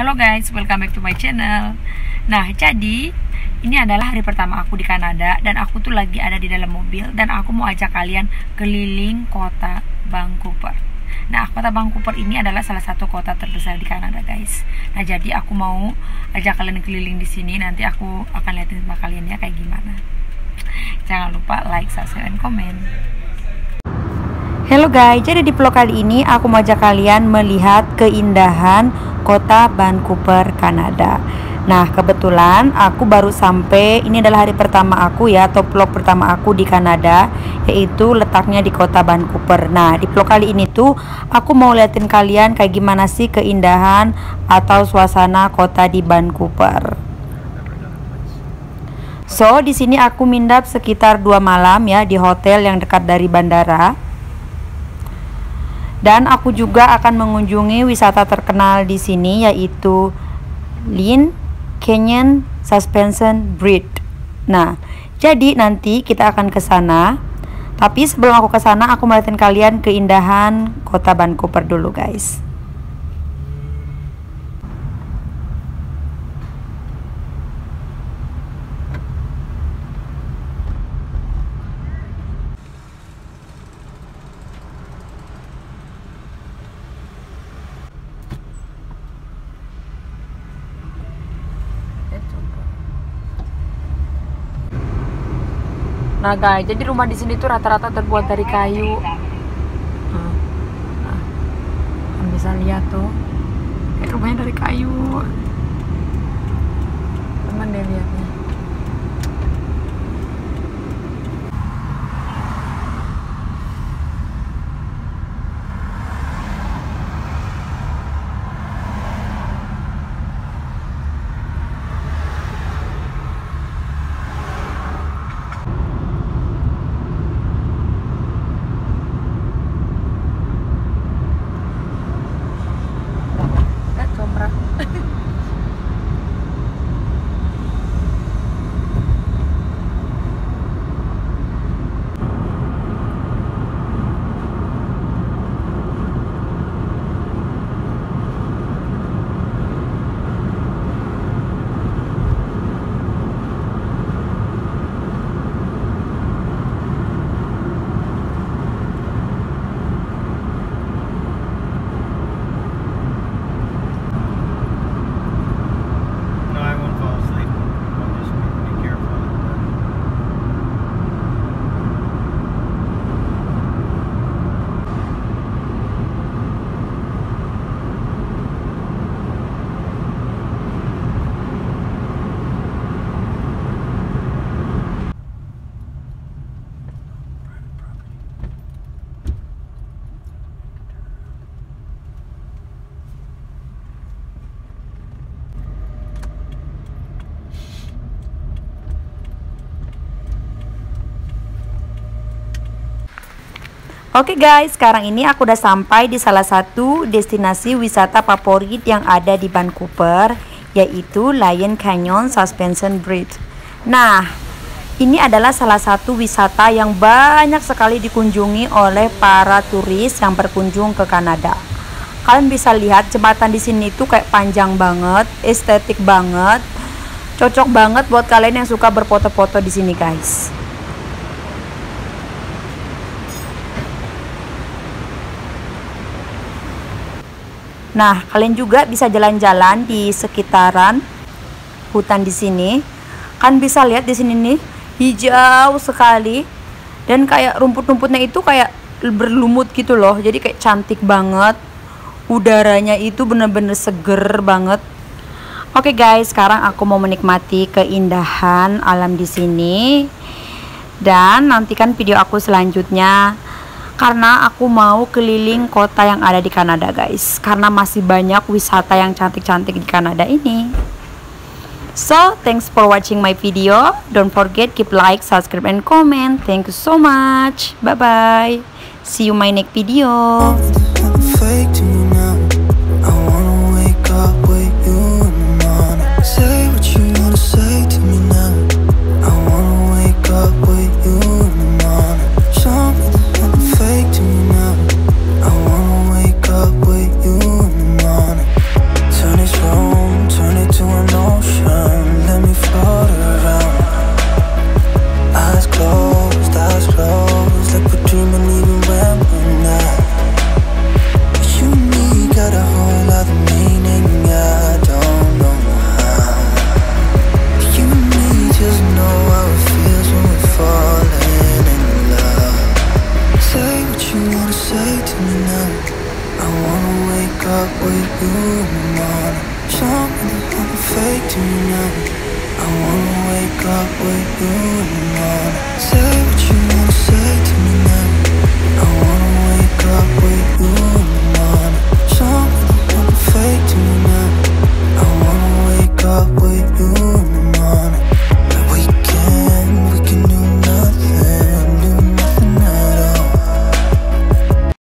Hello guys, welcome back to my channel. Nah, jadi ini adalah hari pertama aku di Kanada dan aku tuh lagi ada di dalam mobil dan aku mau ajak kalian keliling kota Vancouver. Nah, kota Vancouver ini adalah salah satu kota terbesar di Kanada, guys. Nah, jadi aku mau ajak kalian keliling di sini. Nanti aku akan liatin sama kalian ya kayak gimana. Jangan lupa like, subscribe, dan komen. Halo guys, jadi di vlog kali ini aku mau ajak kalian melihat keindahan kota Vancouver, Kanada. Nah, kebetulan aku baru sampai, ini adalah hari pertama aku ya, atau vlog pertama aku di Kanada, yaitu letaknya di kota Vancouver. Nah, di vlog kali ini tuh aku mau liatin kalian kayak gimana sih keindahan atau suasana kota di Vancouver. So, di sini aku mindap sekitar dua malam ya di hotel yang dekat dari bandara. Dan aku juga akan mengunjungi wisata terkenal di sini yaitu Lynn Canyon Suspension Bridge. Nah, jadi nanti kita akan ke sana. Tapi sebelum aku ke sana, aku melihatin kalian keindahan kota Vancouver dulu, guys. Nah guys, jadi rumah di sini tuh rata-rata terbuat dari kayu. Nah, nah. Bisa lihat tuh, kayak rumahnya dari kayu. Teman deh lihatnya. Oke guys, sekarang ini aku udah sampai di salah satu destinasi wisata favorit yang ada di Vancouver, yaitu Lion Canyon Suspension Bridge. Nah, ini adalah salah satu wisata yang banyak sekali dikunjungi oleh para turis yang berkunjung ke Kanada. Kalian bisa lihat jembatan di sini tuh kayak panjang banget, estetik banget, cocok banget buat kalian yang suka berfoto-foto di sini guys. Nah, kalian juga bisa jalan-jalan di sekitaran hutan di sini. Kan bisa lihat di sini nih, hijau sekali dan kayak rumput-rumputnya itu kayak berlumut gitu loh. Jadi kayak cantik banget. Udaranya itu bener-bener seger banget. Oke guys, sekarang aku mau menikmati keindahan alam di sini. Dan nantikan video aku selanjutnya karena aku mau keliling kota yang ada di Kanada guys. Karena masih banyak wisata yang cantik-cantik di Kanada ini. So thanks for watching my video. Don't forget keep like subscribe and comment. Thank you so much. Bye bye see you my next video you to now. I wanna wake up with you. Say what you wanna say to me now. I wanna wake up with